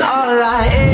all I am.